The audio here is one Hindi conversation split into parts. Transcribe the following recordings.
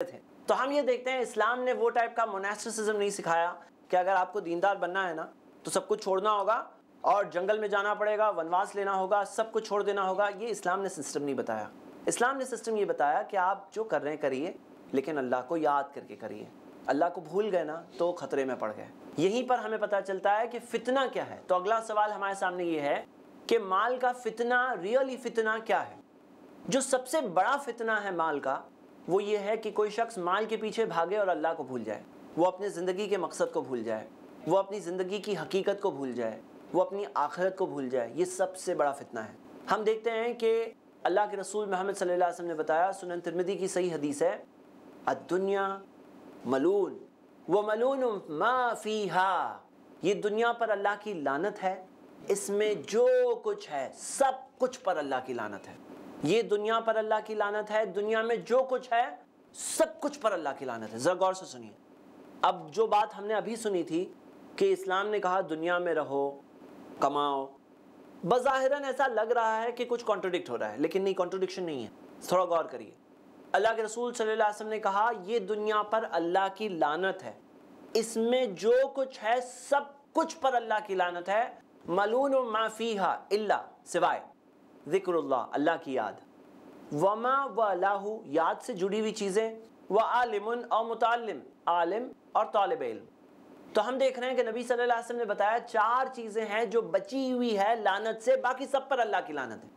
थे। तो हम ये देखते हैं, इस्लाम ने वो टाइप का मोनेस्टिसिज्म नहीं सिखाया कि अगर आपको दीनदार बनना है ना तो सब कुछ छोड़ना होगा और जंगल में जाना पड़ेगा, वनवास लेना होगा, सब कुछ छोड़ देना होगा। ये इस्लाम ने सिस्टम नहीं बताया। इस्लाम ने सिस्टम ये बताया कि आप जो कर रहे हैं, करिए, लेकिन अल्लाह को याद करके करिए। अल्लाह को भूल गए ना तो खतरे में पड़ गए। यहीं पर हमें पता चलता है कि फितना क्या है। तो अगला सवाल हमारे सामने ये है कि माल का फितना, रियली फितना क्या है? जो सबसे बड़ा फितना है माल का वो ये है कि कोई शख्स माल के पीछे भागे और अल्लाह को भूल जाए। वो अपने ज़िंदगी के मकसद को भूल जाए। वो अपनी ज़िंदगी की हकीकत को भूल जाए। वो अपनी आखिरत को भूल जाए। ये सबसे बड़ा फितना है। हम देखते हैं कि अल्लाह के रसूल अलैहि वसल्लम ने बताया, सुनन तिरमिदी की सही हदीस है दुनिया मलून, वो मलून मा फीहा। ये दुनिया पर अल्लाह की लानत है। इसमें जो कुछ है, सब कुछ पर अल्लाह की लानत है। ये दुनिया पर अल्लाह की लानत है, दुनिया में जो कुछ है, सब कुछ पर अल्लाह की लानत है। जरा गौर से सुनिए। अब जो बात हमने अभी सुनी थी कि इस्लाम ने कहा, दुनिया में रहो, कमाओ, बज़ाहिरन ऐसा लग रहा है कि कुछ कॉन्ट्रोडिक्ट हो रहा है, लेकिन नहीं कॉन्ट्रोडिक्शन नहीं है। थोड़ा गौर करिए। अल्लाह के रसूल सल्लल्लाहु अलैहि वसल्लम ने कहा, ये दुनिया पर अल्लाह की लानत है। इसमें जो कुछ है, सब कुछ पर अल्लाह की लानत है। मलून माफीहा इल्ला, सिवाय। जिक्रुल्लाह, अल्लाह की याद। वमा व अल्लाहु याद से जुड़ी हुई चीज़ें। व आलिमुन और मुतालिम आलिम और तालब इल्म। तो हम देख रहे हैं कि नबी सल्लल्लाहु अलैहि वसल्लम ने बताया चार चीज़ें हैं जो बची हुई है लानत से, बाकी सब पर अल्लाह की लानत है।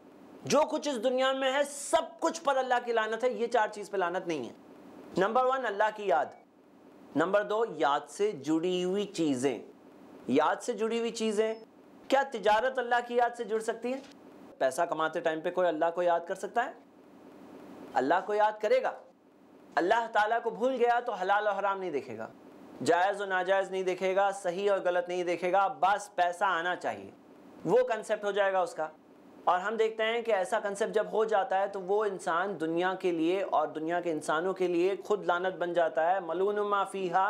जो कुछ इस दुनिया में है, सब कुछ पर अल्लाह की लानत है, ये चार चीज़ पर लानत नहीं है। नंबर वन, अल्लाह की याद। नंबर दो, याद से जुड़ी हुई चीज़ें। याद से जुड़ी हुई चीज़ें। क्या तिजारत अल्लाह की याद से जुड़ सकती है? पैसा कमाते टाइम पे कोई अल्लाह को याद कर सकता है? अल्लाह को याद करेगा। अल्लाह ताला को भूल गया तो हलाल और हराम नहीं देखेगा। जायज़ और नाजायज़ नहीं देखेगा, सही और गलत नहीं देखेगा, बस पैसा आना चाहिए। वो कंसेप्ट हो जाएगा उसका। और हम देखते हैं कि ऐसा कंसेप्ट जब हो जाता है तो वो इंसान दुनिया के लिए और दुनिया के इंसानों के लिए खुद लानत बन जाता है। मलून माफ़ीहा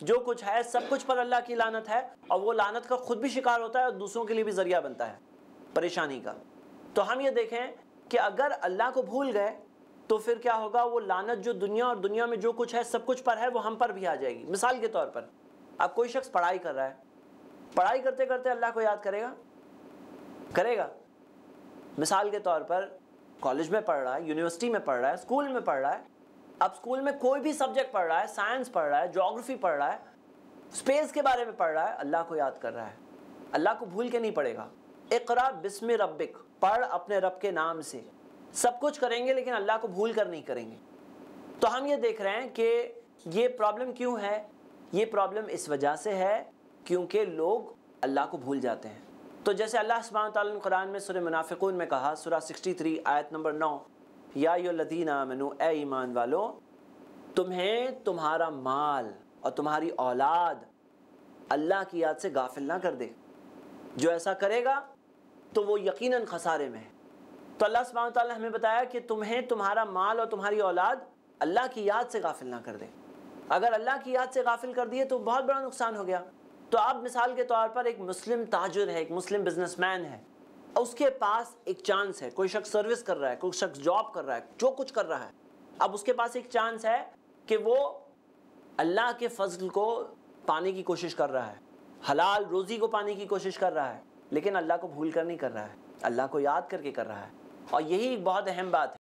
जो कुछ है, सब कुछ पर अल्लाह की लानत है, और वो लानत का खुद भी शिकार होता है और दूसरों के लिए भी ज़रिया बनता है, परेशानी का। तो हम ये देखें कि अगर अल्लाह को भूल गए तो फिर क्या होगा? वो लानत जो दुनिया और दुनिया में जो कुछ है, सब कुछ पर है, वो हम पर भी आ जाएगी। मिसाल के तौर पर, अब कोई शख्स पढ़ाई कर रहा है। पढ़ाई करते करते अल्लाह को याद करेगा? करेगा। मिसाल के तौर पर, कॉलेज में पढ़ रहा है, यूनिवर्सिटी में पढ़ रहा है, स्कूल में पढ़ रहा है, अब स्कूल में कोई भी सब्जेक्ट पढ़ रहा है, साइंस पढ़ रहा है जोग्राफी पढ़ रहा है, स्पेस के बारे में पढ़ रहा है, अल्लाह को याद कर रहा है। अल्लाह को भूल के नहीं पढ़ेगा। इकरा बिस्म रबिक पढ़ अपने रब के नाम से। सब कुछ करेंगे, लेकिन अल्लाह को भूल कर नहीं करेंगे। तो हम ये देख रहे हैं कि ये प्रॉब्लम क्यों है? ये प्रॉब्लम इस वजह से है क्योंकि लोग अल्लाह को भूल जाते हैं। तो जैसे अल्लाह सुबहान कुरान में सुर मुनाफिकून में कहा सुरा 63 आयत नंबर 9 या यो लदीना मनु ए ईमान वालो, तुम्हें तुम्हारा माल और तुम्हारी औलाद अल्लाह की याद से गाफिल ना कर दे। जो ऐसा करेगा तो वो यकीनन खसारे में है। तो अल्लाह सुबहान ने हमें बताया कि तुम्हें तुम्हारा माल और तुम्हारी औलाद अल्लाह की याद से गाफिल ना कर दे। अगर अल्लाह की याद से गाफिल कर दिए तो बहुत बड़ा नुकसान हो गया। तो अब मिसाल के तौर पर एक मुस्लिम ताजर है, एक मुस्लिम बिजनेसमैन है उसके पास एक चांस है। कोई शख्स सर्विस कर रहा है, कोई शख्स जॉब कर रहा है, जो कुछ कर रहा है। अब उसके पास एक चांस है कि वो अल्लाह के फजल को पाने की कोशिश कर रहा है, हलाल रोज़ी को पाने की कोशिश कर रहा है। लेकिन अल्लाह को भूल कर नहीं कर रहा है। अल्लाह को याद करके कर रहा है। और यही एक बहुत अहम बात है।